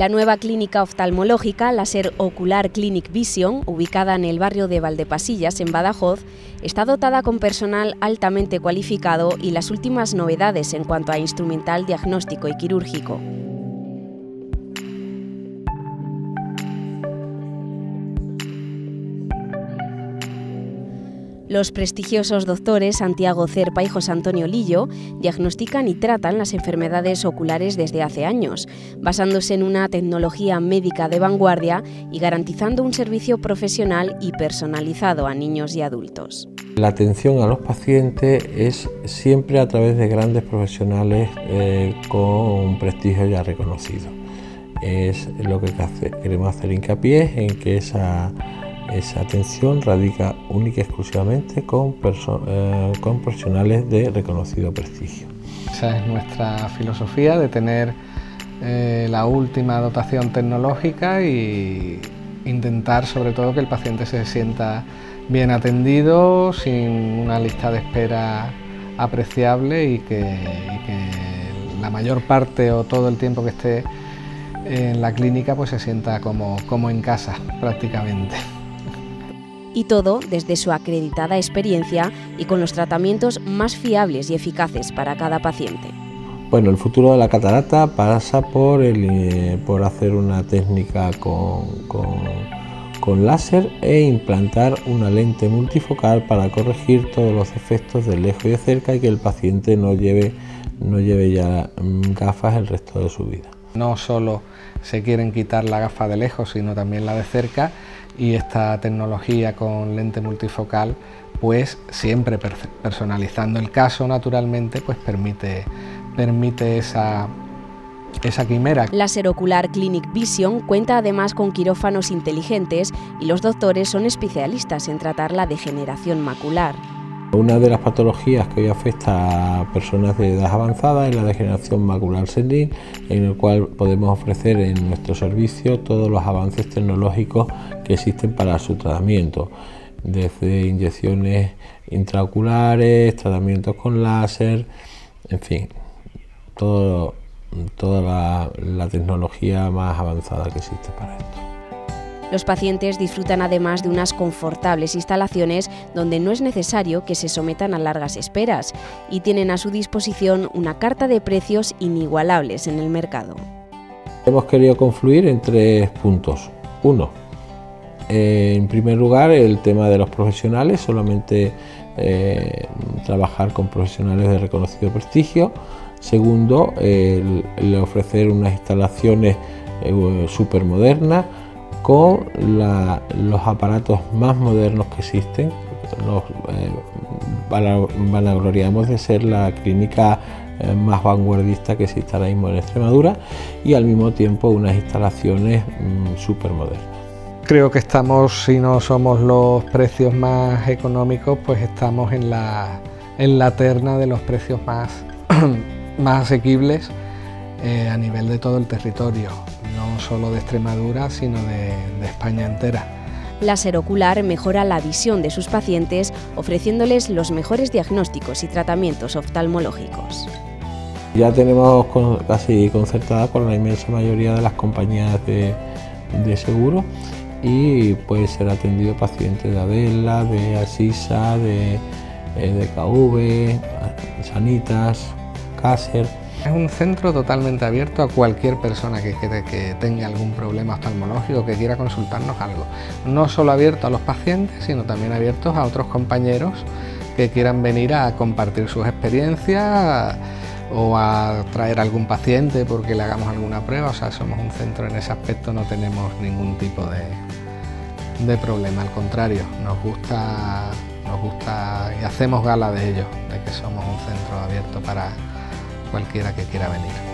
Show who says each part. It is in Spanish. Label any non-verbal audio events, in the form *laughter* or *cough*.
Speaker 1: La nueva clínica oftalmológica Láser Ocular Clinic Vision, ubicada en el barrio de Valdepasillas, en Badajoz, está dotada con personal altamente cualificado y las últimas novedades en cuanto a instrumental diagnóstico y quirúrgico. Los prestigiosos doctores Santiago Cerpa y José Antonio Lillo diagnostican y tratan las enfermedades oculares desde hace años, basándose en una tecnología médica de vanguardia y garantizando un servicio profesional y personalizado a niños y adultos.
Speaker 2: La atención a los pacientes es siempre a través de grandes profesionales eh, con un prestigio ya reconocido. Es lo que queremos hacer hincapié en que esa esa atención radica única y exclusivamente con, eh, con profesionales de reconocido prestigio.
Speaker 3: Esa es nuestra filosofía de tener eh, la última dotación tecnológica y intentar sobre todo que el paciente se sienta bien atendido, sin una lista de espera apreciable y que, y que la mayor parte o todo el tiempo que esté en la clínica pues se sienta como, como en casa prácticamente
Speaker 1: y todo desde su acreditada experiencia y con los tratamientos más fiables y eficaces para cada paciente.
Speaker 2: Bueno, el futuro de la catarata pasa por, el, eh, por hacer una técnica con, con, láser e implantar una lente multifocal para corregir todos los efectos de lejos y de cerca y que el paciente no lleve, no lleve ya gafas el resto de su vida.
Speaker 3: No solo se quieren quitar la gafa de lejos, sino también la de cerca y esta tecnología con lente multifocal pues siempre personalizando el caso naturalmente pues permite, permite esa, esa quimera.
Speaker 1: Láser Ocular Clinic Vision cuenta además con quirófanos inteligentes y los doctores son especialistas en tratar la degeneración macular.
Speaker 2: Una de las patologías que hoy afecta a personas de edad avanzada es la degeneración macular senil, en el cual podemos ofrecer en nuestro servicio todos los avances tecnológicos que existen para su tratamiento, desde inyecciones intraoculares, tratamientos con láser, en fin, toda la tecnología más avanzada que existe para esto.
Speaker 1: Los pacientes disfrutan además de unas confortables instalaciones donde no es necesario que se sometan a largas esperas y tienen a su disposición una carta de precios inigualables en el mercado.
Speaker 2: Hemos querido confluir en tres puntos. Uno, en primer lugar, el tema de los profesionales, solamente eh, trabajar con profesionales de reconocido prestigio. Segundo, el, ofrecer unas instalaciones eh, súper con los aparatos más modernos que existen. Nos eh, vanagloriamos de ser la clínica eh, más vanguardista que existe ahora en Extremadura y al mismo tiempo unas instalaciones mm, súper modernas.
Speaker 3: Creo que estamos, si no somos los precios más económicos, pues estamos en la, en la terna de los precios más, *clears throat* más asequibles eh, a nivel de todo el territorio no solo de Extremadura, sino de, España entera.
Speaker 1: Láser ocular mejora la visión de sus pacientes ofreciéndoles los mejores diagnósticos y tratamientos oftalmológicos.
Speaker 2: Ya tenemos casi concertada con la inmensa mayoría de las compañías de, seguro y puede ser atendido paciente de Adela, de Asisa, de, eh, de KV, Sanitas, Cácer.
Speaker 3: Es un centro totalmente abierto a cualquier persona que, que tenga algún problema oftalmológico, que quiera consultarnos algo. No solo abierto a los pacientes, sino también abiertos a otros compañeros que quieran venir a compartir sus experiencias o a traer algún paciente porque le hagamos alguna prueba. O sea, somos un centro en ese aspecto, no tenemos ningún tipo de, de problema. Al contrario, nos gusta, nos gusta y hacemos gala de ello, de que somos un centro abierto para cualquiera que quiera venir.